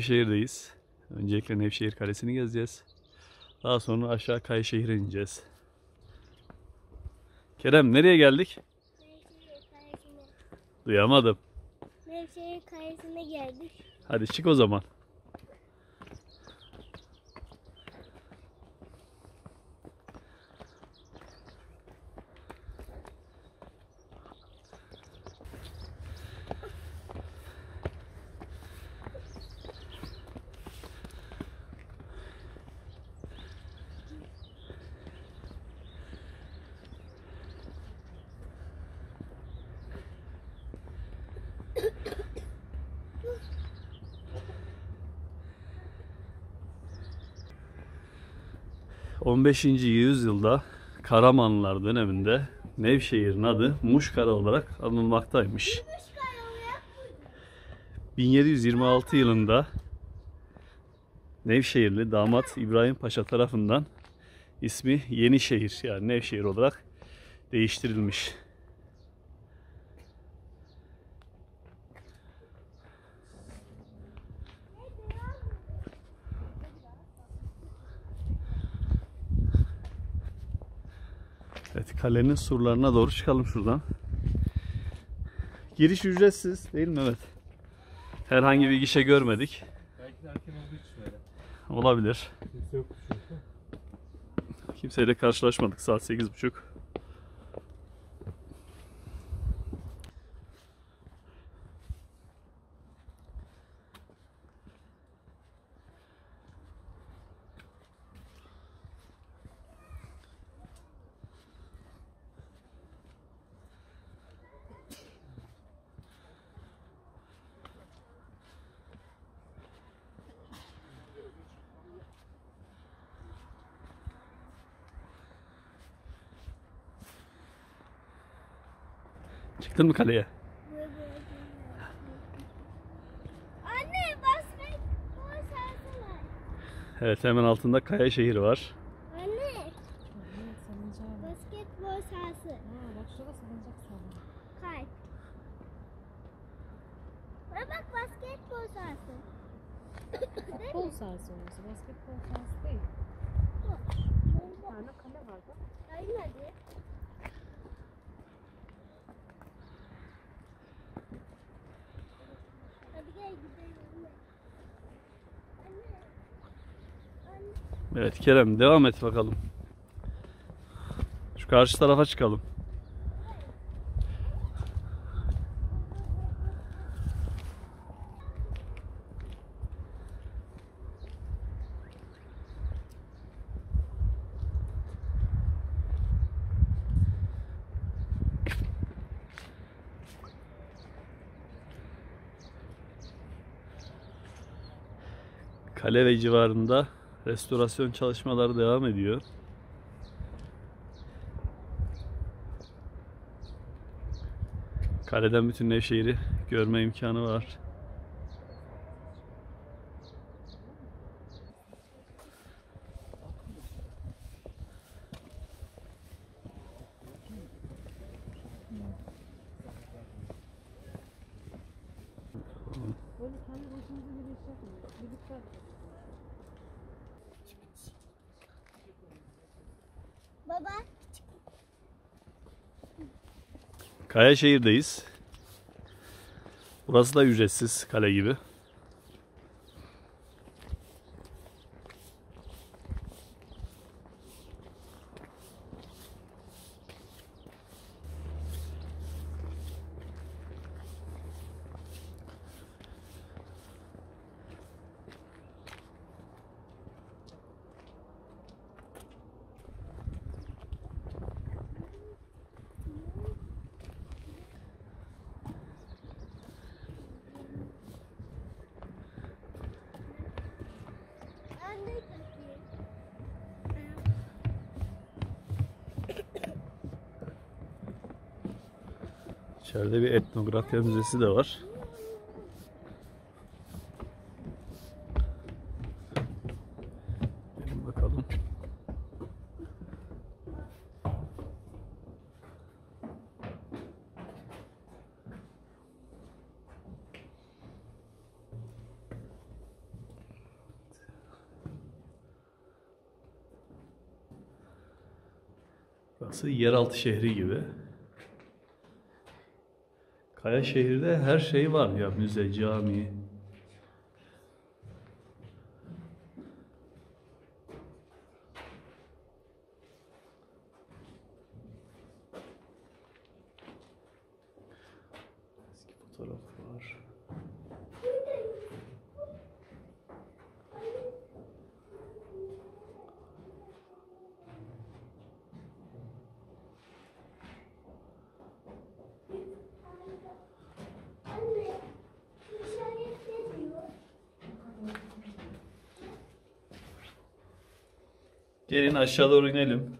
Bugün Nevşehir'deyiz. Öncelikle Nevşehir Kalesi'ni gezeceğiz. Daha sonra aşağı Kayışehir'e ineceğiz. Kerem nereye geldik? Nevşehir Kalesi'ne, Duyamadım. Nevşehir Kalesi'ne geldik. Hadi çık o zaman. — 15. yüzyılda Karamanlılar döneminde Nevşehir'in adı Muşkara olarak anılmaktaymış. 1726 yılında Nevşehirli damat İbrahim Paşa tarafından ismi Yenişehir yani Nevşehir olarak değiştirilmiş. Evet kalenin surlarına doğru çıkalım şuradan. Giriş ücretsiz değil mi? Evet. Herhangi bir gişe görmedik. Belki de erken olduğu için öyle. Olabilir. Kimse yok. Kimseyle karşılaşmadık saat 8.30. Çıktın mı kaleye? Anne var. Evet hemen altında Kaya şehri var. Anne Evet, salıncak. basketbol sahası. Ha, bak şurada salıncak sağlam. Kalp. Bana bak basketbol sahası. Futbol sahası orası, basketbol sahası değil. Bir tane kale var bak. Hayır hadi. Hadi gel gidelim. Anne. Anne. Evet Kerem devam et bakalım. Şu karşı tarafa çıkalım. Kale ve civarında restorasyon çalışmaları devam ediyor. Kaleden bütün Nevşehir'i görme imkanı var. Böyle kendi başınıza bir iş yapmayın. Birlikte Baba. Kayaşehir'deyiz. Burası da ücretsiz kale gibi. İçeride bir etnografya müzesi de var. Bakalım. Burası yeraltı şehri gibi. Kaya şehirde her şey var ya müze, cami. Eski fotoğraf Gelin aşağı doğru inelim.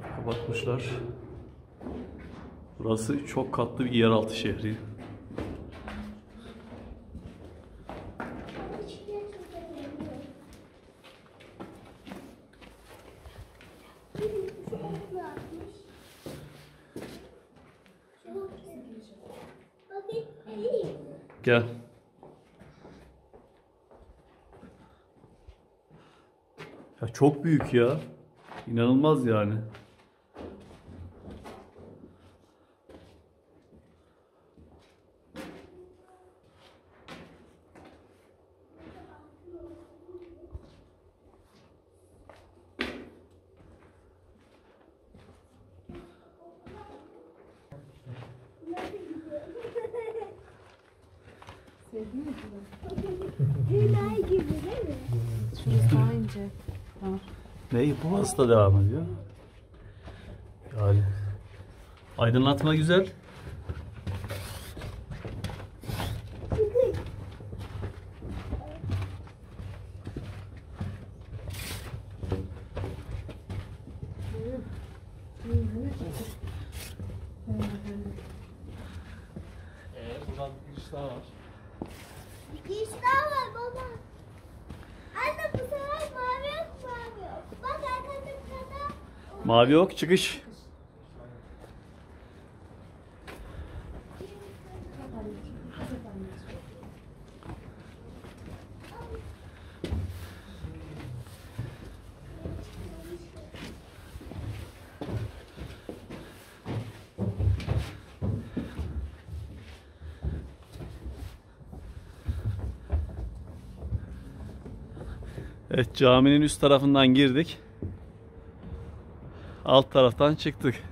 Tarafı kapatmışlar. Burası çok katlı bir yeraltı şehri. Gel. Ya çok büyük ya. İnanılmaz yani. Hüday gibi değil mi? Daha ince. Neyi? Bu hasta devam ediyor. Yani aydınlatma güzel. Ee, buradan bir giriş daha var. Bir iş daha var baba. Anne bu sefer mavi yok mavi yok. Bak arkadaşlarda Mavi ok çıkış. Evet caminin üst tarafından girdik. Alt taraftan çıktık.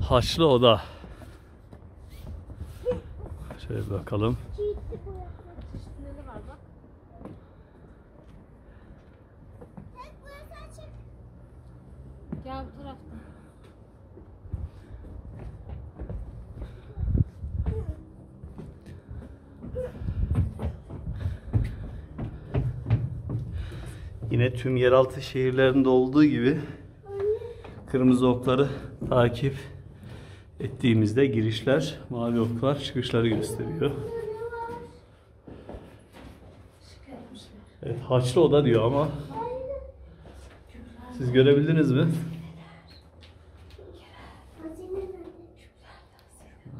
Haçlı Oda. Şöyle bakalım. çiğitli boyası. Üstünde var bak. Tek burası açık. Gel bu taraftan. Yine tüm yeraltı şehirlerinde olduğu gibi kırmızı okları takip ettiğimizde girişler, mavi oklar çıkışları gösteriyor. Evet, Haçlı Oda diyor ama siz görebildiniz mi?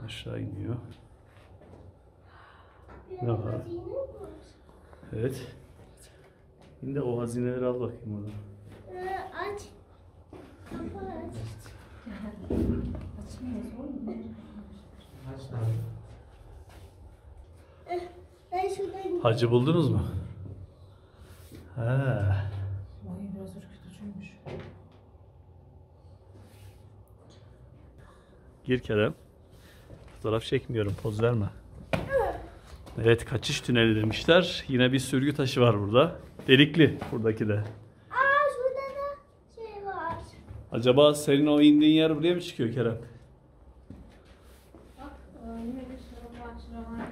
Aşağı iniyor. Ne? Evet. Şimdi o hazineleri al bakayım oradan. Ee, aç. Kapı aç. Kaç nerede? Hacı buldunuz mu? He. Ay biraz ürkütücüymüş. Gir Kerem. Fotoğraf çekmiyorum. Poz verme. Evet kaçış tüneli demişler. Yine bir sürgü taşı var burada. Delikli buradaki de. Aa şurada da şey var. Acaba senin o indiğin yer buraya mı çıkıyor Kerem? Bak var.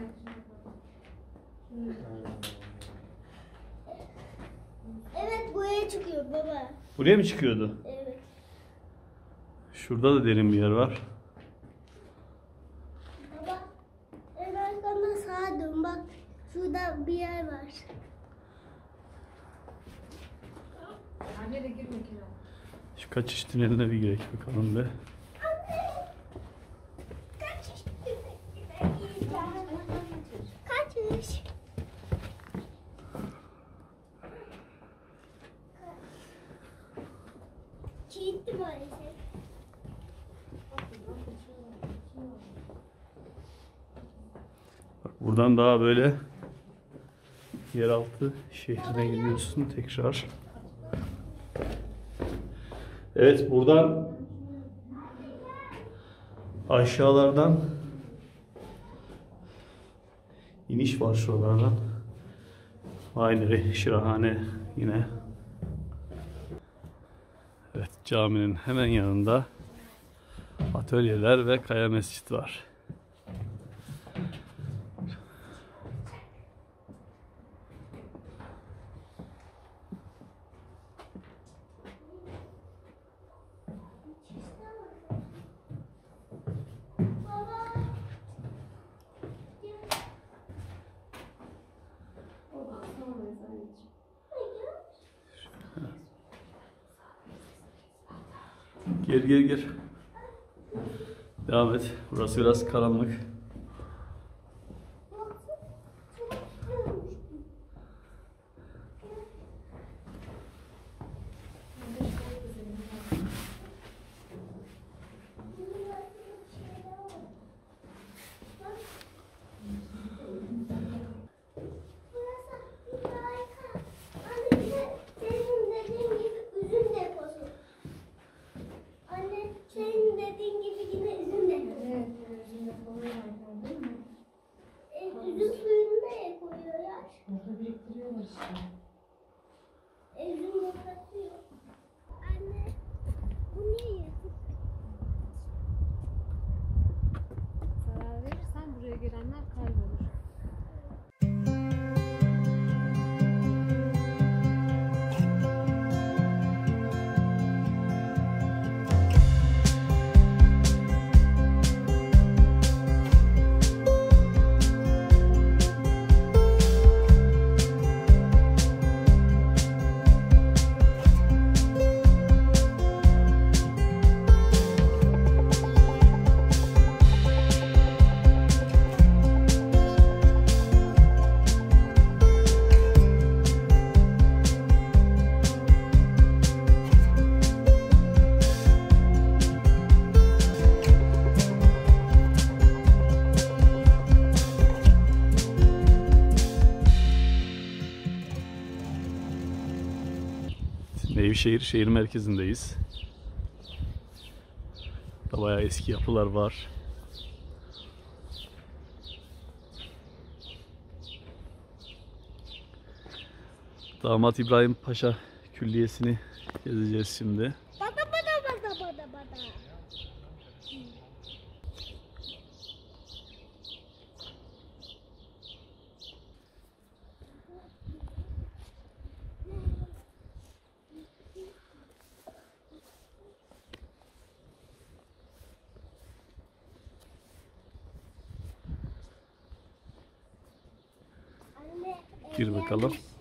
Evet buraya çıkıyor baba. Buraya mı çıkıyordu? Evet. Şurada da derin bir yer var. Baba hemen sana sağa dön bak. Şurada bir yer var. Anne de girme Kerem. Şu kaçış tüneline bir girek bakalım be. Kaçış. Kilitli maalesef. Buradan daha böyle yeraltı şehrine gidiyorsun tekrar. Evet buradan aşağılardan iniş var şuralardan. Aynı şirahane yine. Evet caminin hemen yanında atölyeler ve kaya mescit var. Gir gir gir. Devam et. Burası biraz karanlık. Nevşehir şehir merkezindeyiz. Burada bayağı eski yapılar var. Damat İbrahim Paşa Külliyesi'ni gezeceğiz şimdi. Bada bada bada bada bada. Gir ev bakalım. gelmiş.